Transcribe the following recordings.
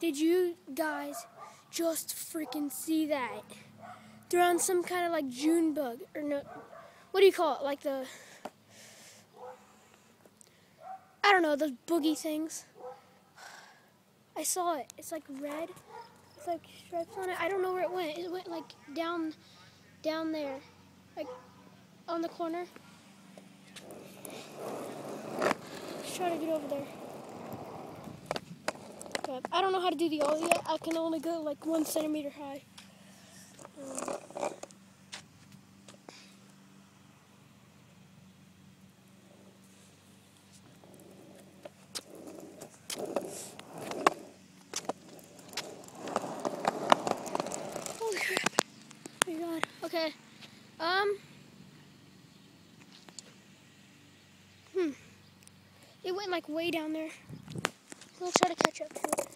Did you guys just freaking see that? They're on some kind of like June bug or no, what do you call it? Like the I don't know those boogie things. I saw it. It's like red. It's like stripes on it. I don't know where it went. It went like down, down there, like on the corner. Let's try to get over there. I don't know how to do the ollie yet. I can only go like one centimeter high. Holy crap. Oh my god. Okay. Um. Hmm. It went like way down there. We'll try to catch up to it.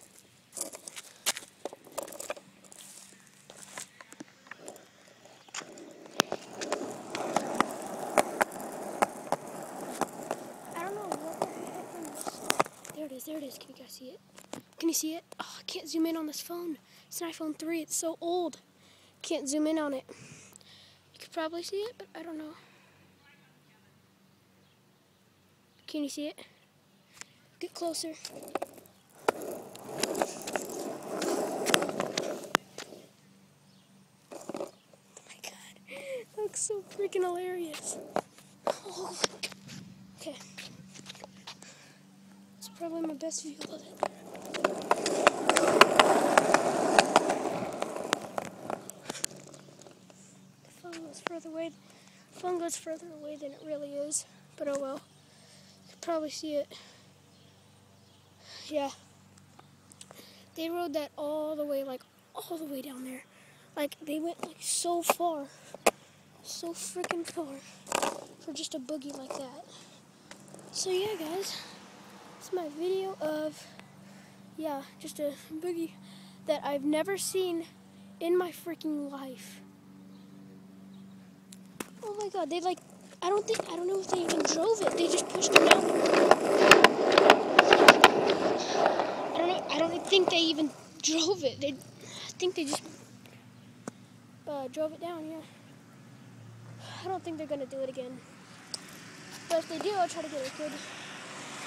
I don't know what the heck it is. There it is. Can you guys see it? Can you see it? Oh, I can't zoom in on this phone. It's an iPhone 3. It's so old. Can't zoom in on it. You could probably see it, but I don't know. Can you see it? Get closer. Oh my god. That looks so freaking hilarious. Oh. Okay. Probably my best view of it. The phone goes further away. The phone goes further away than it really is, but oh well. You can probably see it. Yeah. They rode that all the way, like all the way down there. Like they went like so far, so freaking far for just a boogie like that. So yeah, guys, it's my video of yeah, just a boogie that I've never seen in my freaking life. Oh my god, they like I don't think I don't know if they even drove it. They just pushed it down. I don't know I don't think they even drove it. They I think they just uh, drove it down, yeah. I don't think they're gonna do it again. But if they do, I'll try to get a good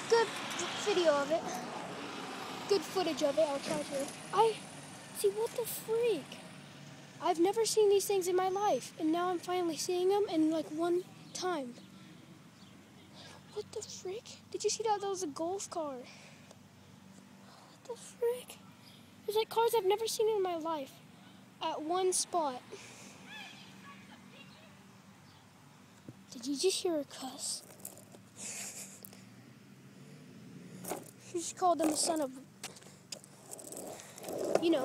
good video of it. Good footage of it, I'll try to. I see what the freak. I've never seen these things in my life, and now I'm finally seeing them in like one time. What the frick? Did you see that? That was a golf car. What the frick? There's like cars I've never seen in my life at one spot. Did you just hear a cuss? She just called him the son of. You know.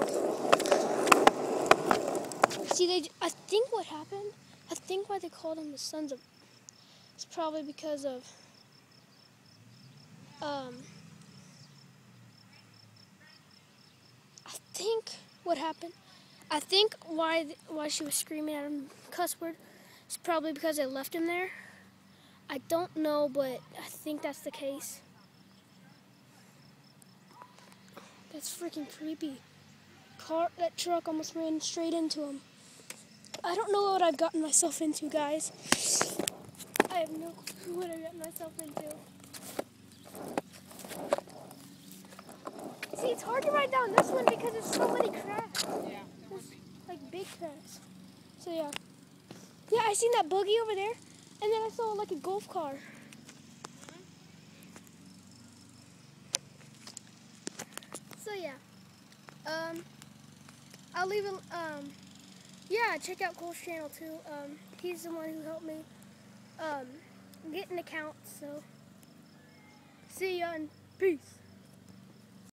See, they. I think what happened. I think why they called them the sons of. It's probably because of. Um. I think what happened. I think why why she was screaming at him cuss word It's probably because they left him there. I don't know, but I think that's the case. That's freaking creepy. Car that truck almost ran straight into him. I don't know what I've gotten myself into, guys. I have no clue what I've gotten myself into. See, it's hard to ride down this one because there's so many cracks. Yeah. Like big cracks. So yeah. Yeah, I seen that buggy over there, and then I saw like a golf car. So yeah. Um, I'll leave um. Yeah, check out Cole's channel too. Um, he's the one who helped me um get an account. So see ya and peace.